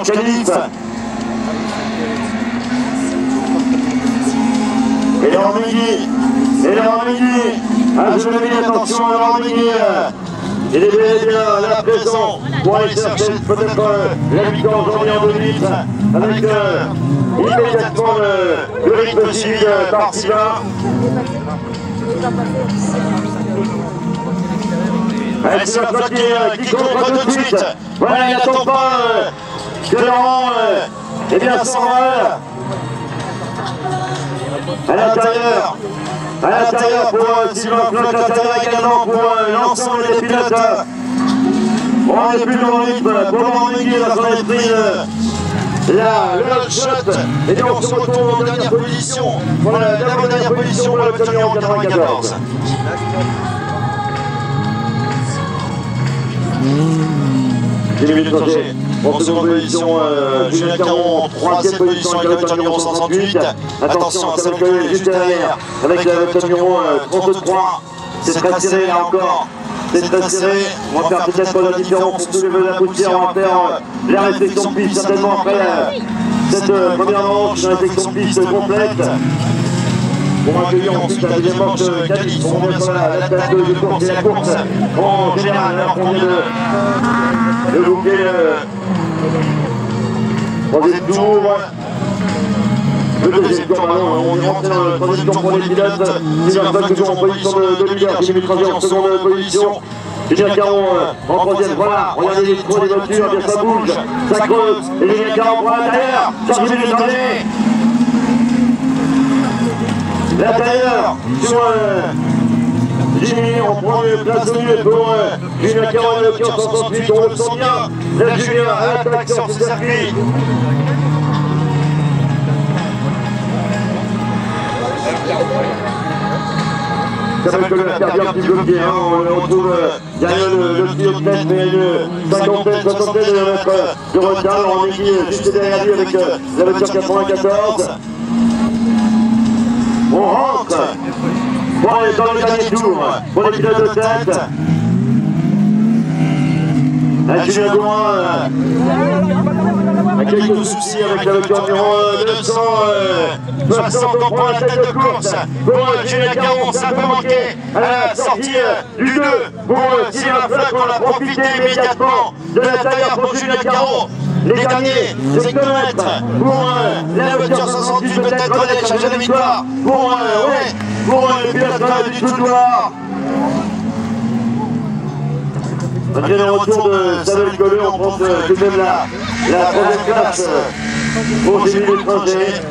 en qualif. Et Laurent et Laurent ah, je le dis, attention à Laurent. Il est bien, bien là présent pour aller chercher peut-être euh, la victoire aujourd'hui en 2 minutes avec euh, immédiatement le, le rythme suivi euh, par Sylvain. Allez, c'est la flotte qui, qui contre tout de suite. Voilà, il n'attend pas euh, que Laurent euh, eh bien, s'envole. À l'intérieur, à l'intérieur pour euh, Sylvain Flotte, à l'intérieur également pour euh, l'ensemble des pilotes. On n'est plus dans le rythme. Pour Laurent Miguel dans son esprit. euh, Là, le hot shot, et bien on se retrouve en dernière position, pour la dernière position pour l'obtenir en 94. Philippe Roger, en seconde position, euh, Julien Caron, en troisième position avec la voiture numéro 168. Attention, ça va coller juste derrière. avec la voiture numéro euh, 33. C'est très serré là encore. C'est très serré. On va faire peut-être la différence pour soulever la poussière. On va faire euh, la réflexion de piste certainement après euh, cette euh, première manche, une réflexion de piste complète. Pour accueillir ensuite la deuxième manche de qualif. On revient sur la, la tête de, de course et la course en général alors qu'on vient de, de boucler le troisième tour. Le deuxième tour, on est rentré dans le troisième tour pour les pilotes. Sylvain Flotte toujours en position de, de leader. Jimmy Travier en seconde position. Julien Caron euh, en troisième, voilà, regardez les trous des voitures, bien ça bouge, ça creuse, et Julien Caron pour l'intérieur, sur Jimmy Travier. L'intérieur sur euh, Jimmy, on prend le place au milieu pour Julien Caron et le 168, on le sent bien. Là, Julien à l'attaque sur ce circuit. Ça va que le bien un petit peu pied, hein. on retrouve euh, derrière le, trio de tête, mais une cinquantaine, soixantaine de mètres de retard. On est juste derrière lui avec euh, la voiture 94. Dans le dernier tour pour les pilotes de tête. Là, Julien Gouin a quelques soucis avec la voiture numéro euh, 960. On prend la tête de course pour Julien Caron. Ça peut manquer à la sortie du 2 pour Sylvain Flotte. On a profité immédiatement de l'intérieur pour Julien Caron. Les derniers, c'est connaître pour euh, la voiture 68 peut-être aller chercher la victoire. pour, euh, ouais, pour euh, le pilote euh, du tout noir. Malgré le retour de Samuel Collet, on prend euh, tout de même la, la troisième place euh, pour Jimmy L'étranger.